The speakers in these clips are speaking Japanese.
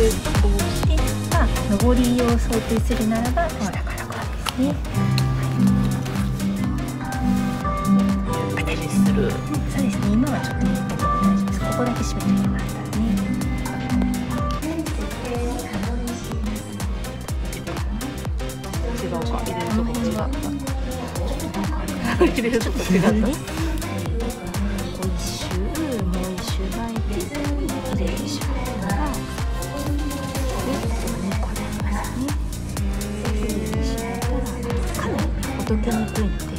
上りを想定するならば下からこうですね。形するそうですね。今はちょっと大丈夫です。ここだけ閉めておきます。違うか入れるとこ違った入れるとこ違ったなりほど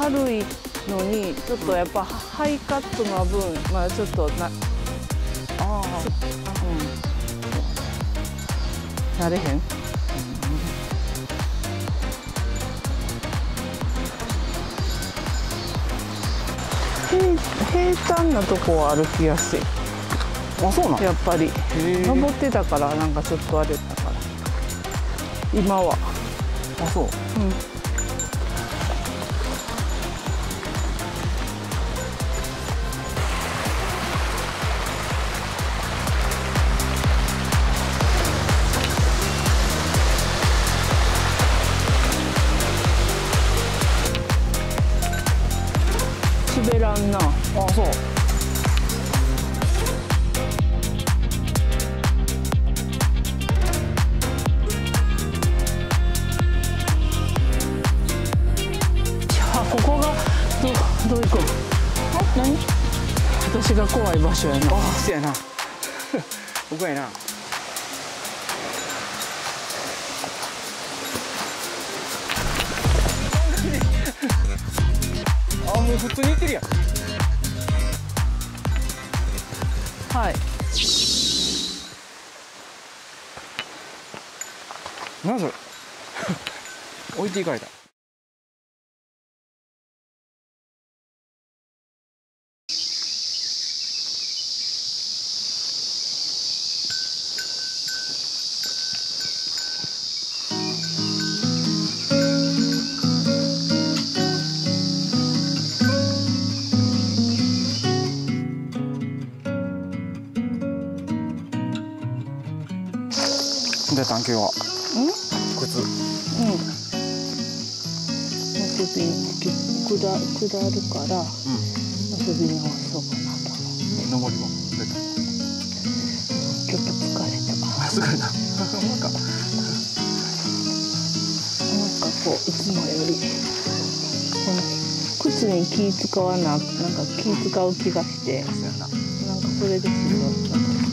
軽いのにちょっとやっぱハイカットの分まあちょっとなああうん。なれへん？平平坦なとこは歩きやすい。あそうなん？やっぱり。登ってたからなんかちょっとあれだから。今は。あそう。うん滑らんな。あそう。じゃあここがどどう行こう？何？私が怖い場所やな。あそうやな。ここやな普通に行ってるやん。はい。何それ。置いていかれたで探検はうん？靴うん。遊び下下るから遊び直そうかなと思登りは出た。うちょっと疲れた。あすごいなほんまかなんかこういつもよりこの靴に気使わななんか気使う気がしてな。なんかそれですよなん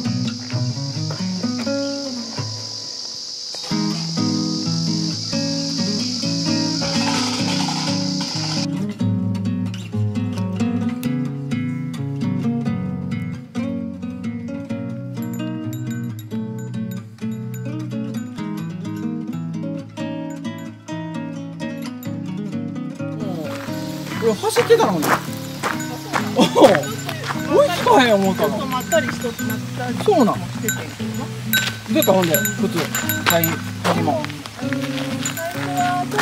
俺走ってたのにおお追いつかへん思うたの。まったりしとまったりそうなんしてて出たほんで靴買い買いも最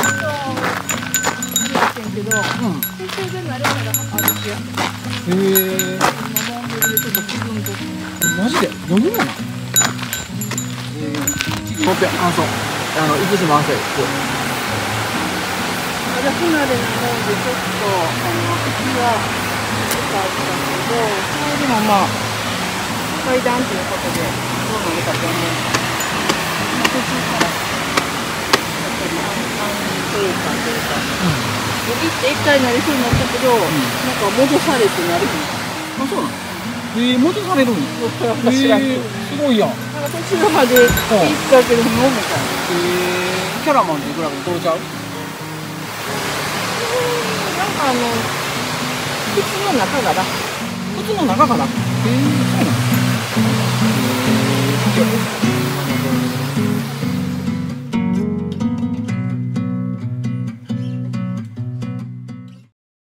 初はちょっとけどうん慣れたら歩きやすいへえ今モンベルでちょっと気分とマジで？余裕やなえー、ほっぺ乾燥あのいつしも汗まだ不慣れなもんでちょ。っとあの次はちょっとあったけどそれでもまあ階段ということでどうなるかと思う途中からやっぱり安というか、うん、ビビって一回なりそうになったけど、うん、なんか戻されて。なるあそうなのえー、戻されるん、えー、すごいやん。なんか途中まで行ったけど飲むからえー、キャラマンと比べてどうちゃう？あの靴の中から靴の中からへえそうなん